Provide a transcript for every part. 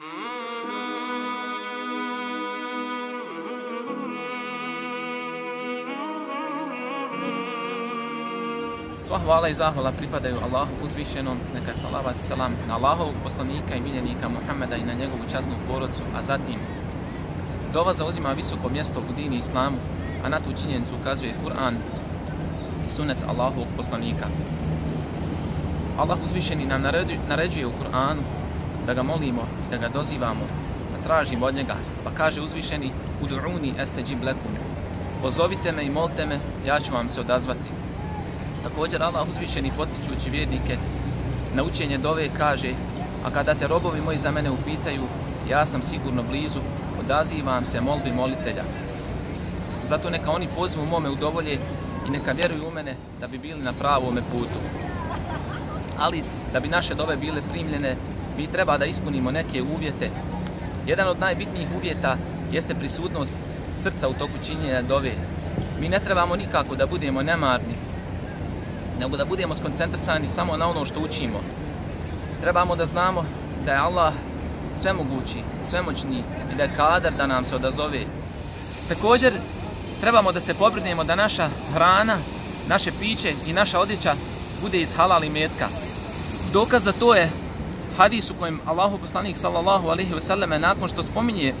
Sva hvala i zahvala pripadaju Allahu uzvišenom, neka je salavat i salam na Allahovog poslanika i miljenika Muhammeda i na njegovu časnu porodcu, a zatim dova zauzima visoko mjesto u dini islamu, a na tu činjenicu ukazuje Kur'an i sunet Allahovog poslanika. Allah uzvišeni nam naređuje u Kur'anu da ga molimo i da ga dozivamo, da tražimo od njega, pa kaže uzvišeni Udu'uni esteđib lekum. Pozovite me i molite me, ja ću vam se odazvati. Također Allah uzvišeni postičući vjernike na učenje dove kaže a kada te robovi moji za mene upitaju ja sam sigurno blizu odazivam se molbi molitelja zato neka oni pozvu mome udovolje i neka vjeruju u mene da bi bili na pravome putu ali da bi naše dove bile primljene mi treba da ispunimo neke uvjete jedan od najbitnijih uvjeta jeste prisutnost srca u toku činjenja dove mi ne trebamo nikako da budemo nemarni nego da budemo skoncentrisani samo na ono što učimo. Trebamo da znamo da je Allah svemogući, svemoćni i da je kadar da nam se odazove. Također, trebamo da se pobrinemo da naša hrana, naše piće i naša odjeća bude iz halal i metka. Dokaz za to je hadis u kojem Allahu poslanik sallallahu alaihi ve selleme nakon što spominje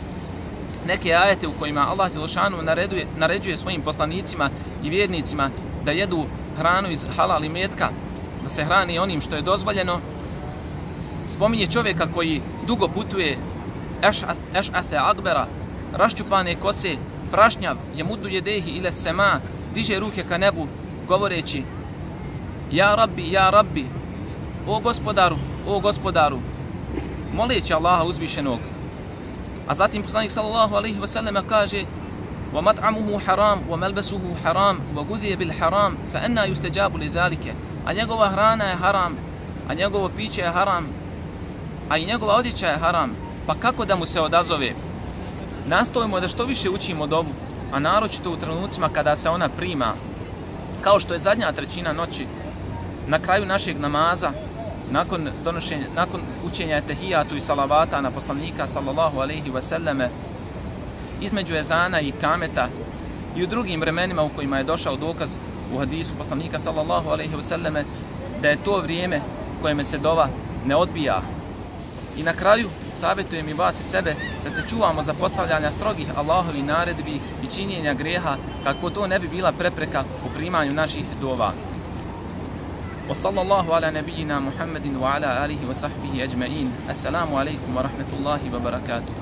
neke ajete u kojima Allah Đelšanu naređuje, naređuje svojim poslanicima i vjernicima da jedu hranu iz halal i metka, da se hrani onim što je dozvoljeno, spominje čovjeka koji dugo putuje eš'athe agbera, raščupane kose, prašnjav, jemudu jedehi ile sema, diže ruke ka nebu, govoreći Ja rabbi, ja rabbi, o gospodaru, o gospodaru, moleći Allaha uzvišenog. A zatim poslanik sallallahu alaihi wa sallam kaže ومطعمه حرام وملبسه حرام وغذي بالحرام فأنا يستجاب لذلك a njegova hrana je haram, a njegovo piće je haram, a i njegova odjeća je haram, pa kako da mu se odazove? Nastojimo da što više učimo dobu, a naročito u trenucima kada se ona prima, kao što je zadnja trećina noći, na kraju našeg namaza, nakon, donošenja, nakon učenja tehijatu i salavata na poslanika sallallahu alaihi wasallame, između ezana i kameta i u drugim vremenima u kojima je došao dokaz u hadisu poslanika sallallahu alaihi wasallame da je to vrijeme kojeme se dova ne odbija. I na kraju savjetujem i vas i sebe da se čuvamo za postavljanja strogih Allahovi naredbi i činjenja greha kako to ne bi bila prepreka u primanju naših dova. وصلى الله على نبينا محمد وعلى آله وصحبه أجمعين. السلام عليكم ورحمة الله وبركاته.